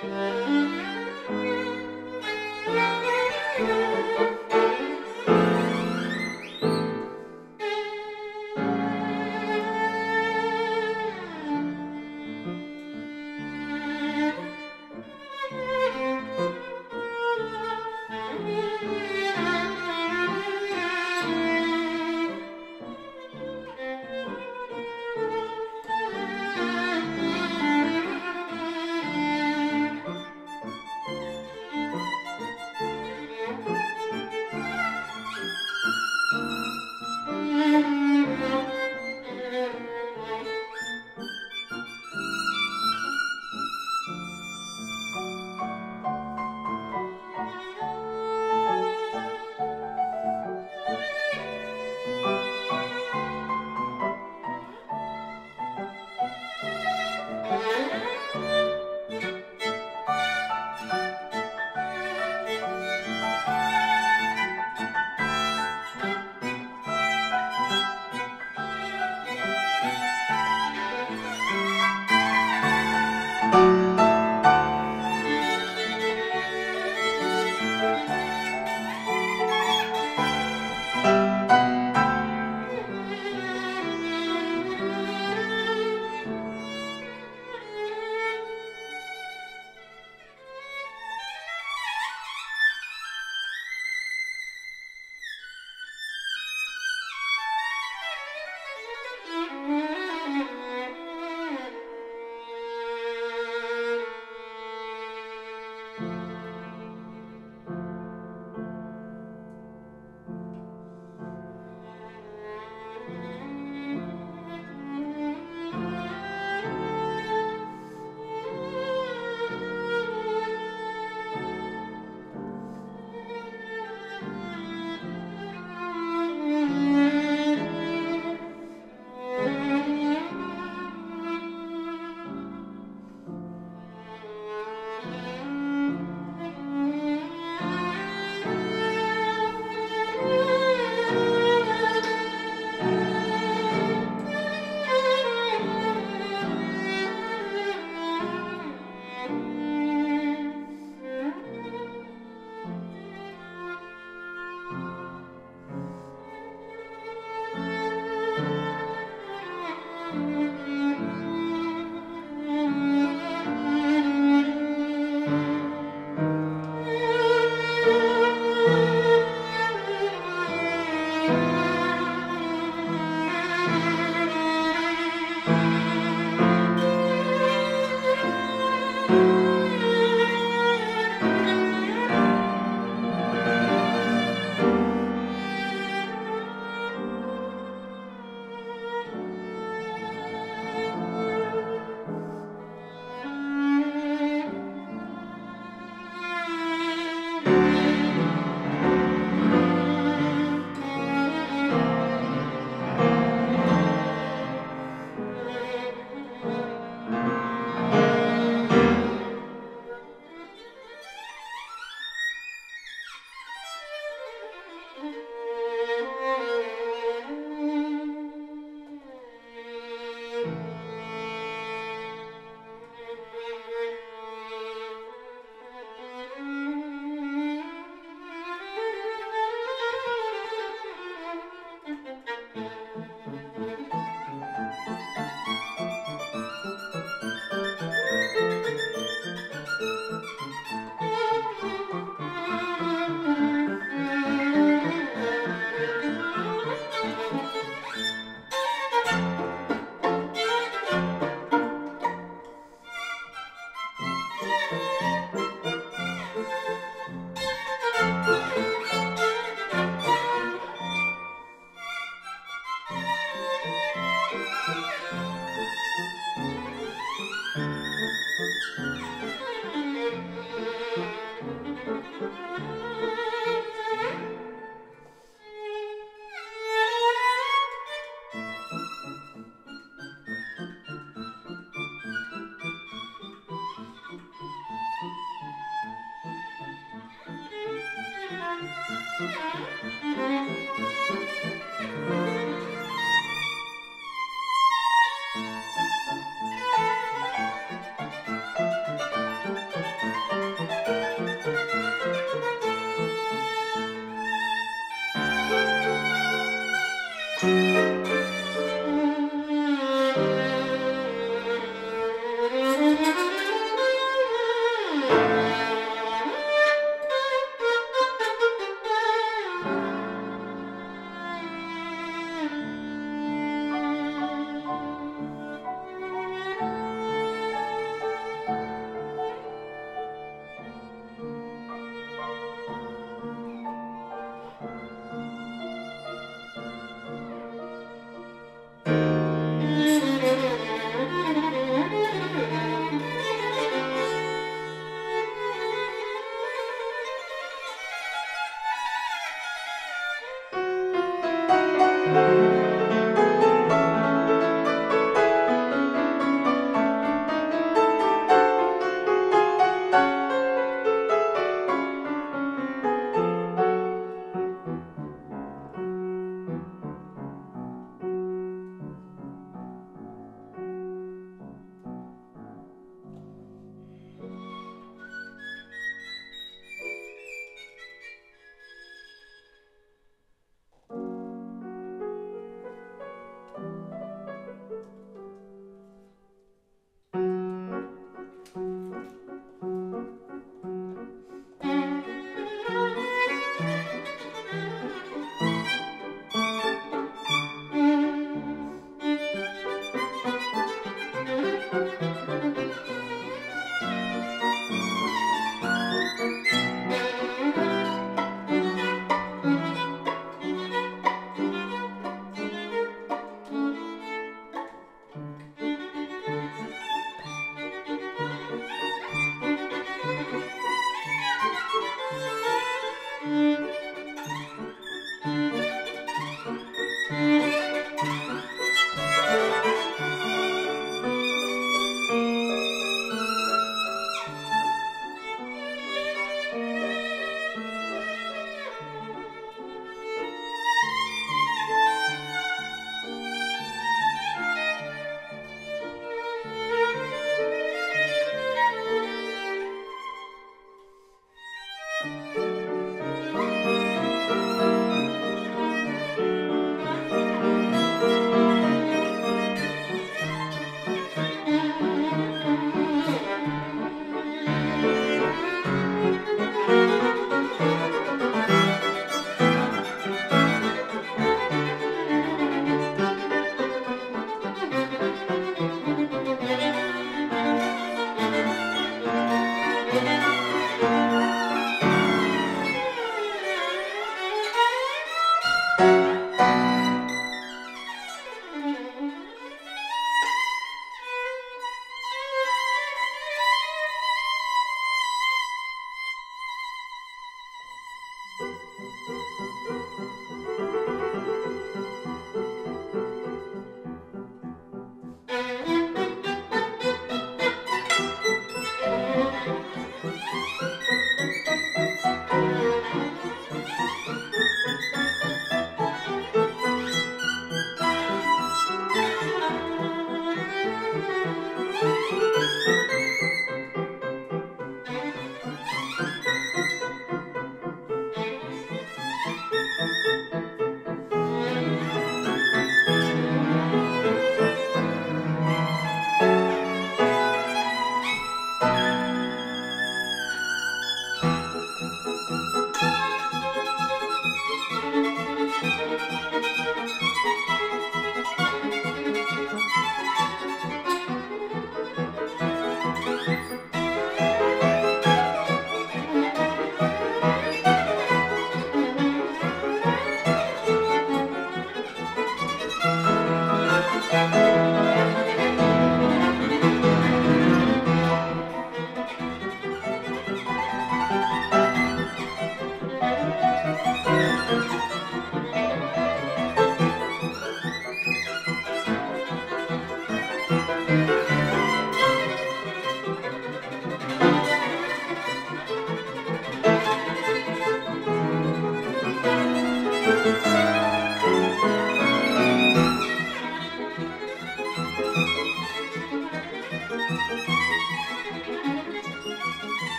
Música Música Mm-hmm.